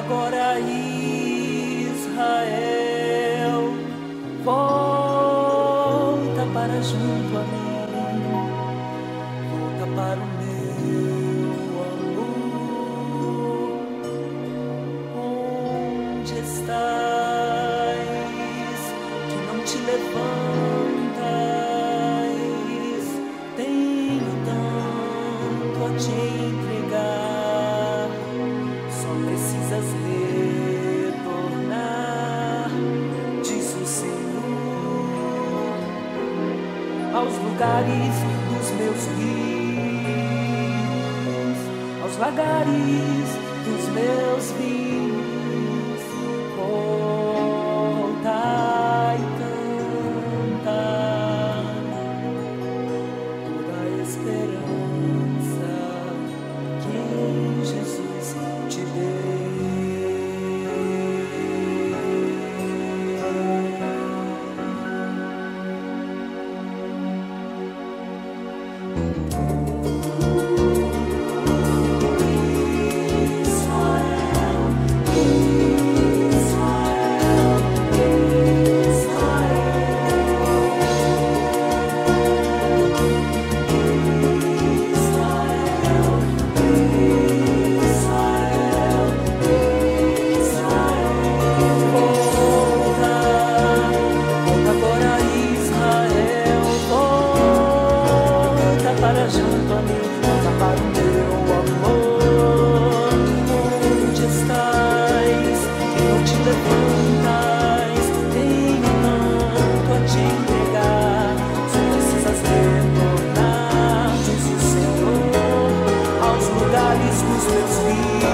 agora Israel, volta para junto a mim, volta para o meu amor. Onde estás que não te levanta? Aos lugares dos meus rios, aos lagares dos meus vinhos. Volta Let's.